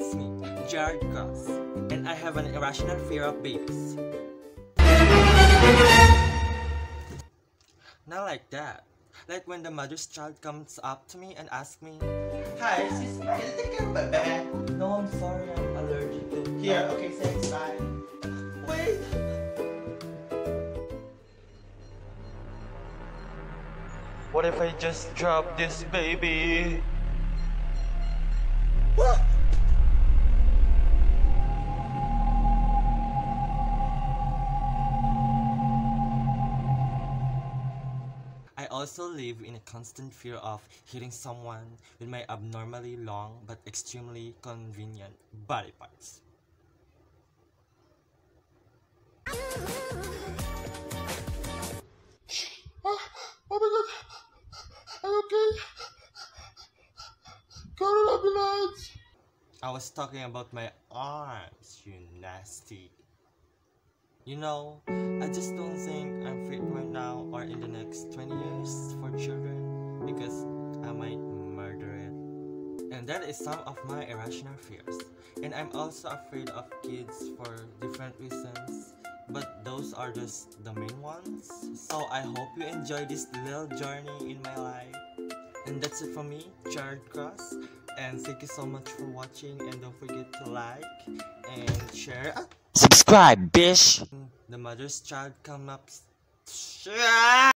it's me, Gerald Cross, and I have an irrational fear of babies. Not like that. Like when the mother's child comes up to me and asks me, Hi, excuse me, can I take care of my bag? No, I'm sorry, I'm allergic to Here, okay, thanks, bye. Wait! What if I just drop this baby? Also live in a constant fear of hitting someone with my abnormally long but extremely convenient body parts. Oh, oh my god. Are you okay? Call ambulance. I was talking about my arms, you nasty. You know, I just don't think I'm fit right now or in the next 20 years for children because I might murder it. And that is some of my irrational fears. And I'm also afraid of kids for different reasons, but those are just the main ones. So I hope you enjoy this little journey in my life. And that's it for me, Gerald Cross. And thank you so much for watching. And don't forget to like and share. Subscribe, bitch! The mother's child come up.